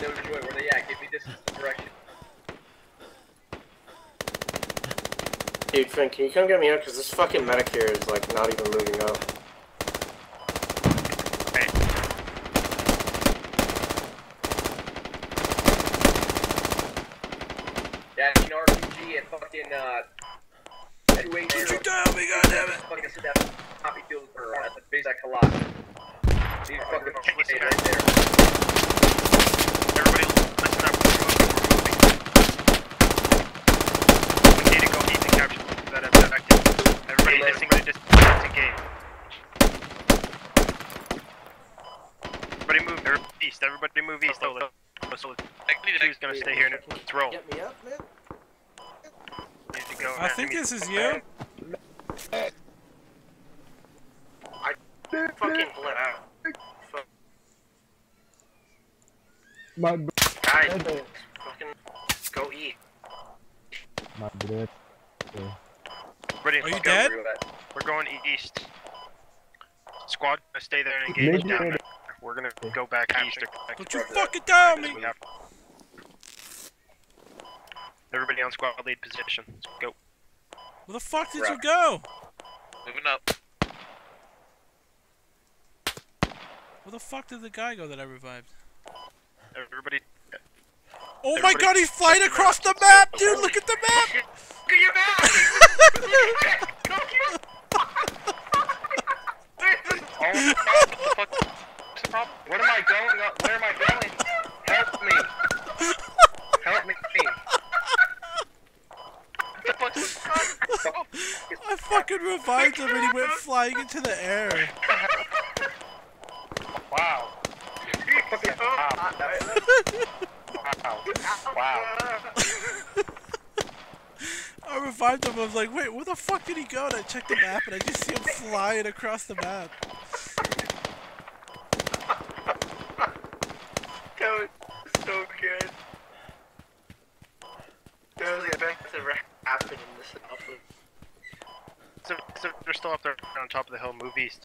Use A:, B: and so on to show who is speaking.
A: Yeah, no joy. Where they at? Give me this direction.
B: Dude, Finn, can you come get me out? Because this fucking medic here is like not even moving up.
A: Yeah, you know, RPG and fucking, uh... Two eight
C: Don't
A: zero.
C: you die me, goddammit!
A: Fucking sit down. Copy field or uh, at the base at Colossus. These fucking stay right there.
D: Everybody, listen up. We need to go eat and capture that objective. Everybody disengage. disengage. Everybody move everybody east. Everybody move east. Oh, let's, so two's gonna stay here and let's roll.
B: Get me up, man.
D: Need to go.
C: I think this is you.
B: I fucking blip out.
E: My
B: Guys, fucking go eat.
E: my breath.
D: Ready?
C: Are you
D: go.
C: dead?
D: We're going east. Squad, stay there and engage down there. We're gonna go back east. or
C: Don't you
D: the-
C: fucking die on me!
D: have- Everybody on squad lead position. Let's go.
C: Where the fuck did you go?
D: Moving up.
C: Where the fuck did the guy go that I revived?
D: Everybody.
C: Oh my god, he's flying across the map, dude! Look at the map!
D: Get your back! Oh, what the fuck? What's the problem? What am I going? on- Where am I going? Help me! Help me! What the fuck is
C: I fucking revived him and he went flying into the air.
D: Wow. Wow. Wow.
C: I revived him, I was like, wait, where the fuck did he go? And I checked the map and I just see him flying across the map.
D: That was so good.
B: That was the best ever
D: so they're still up there on top of the hill. Move east.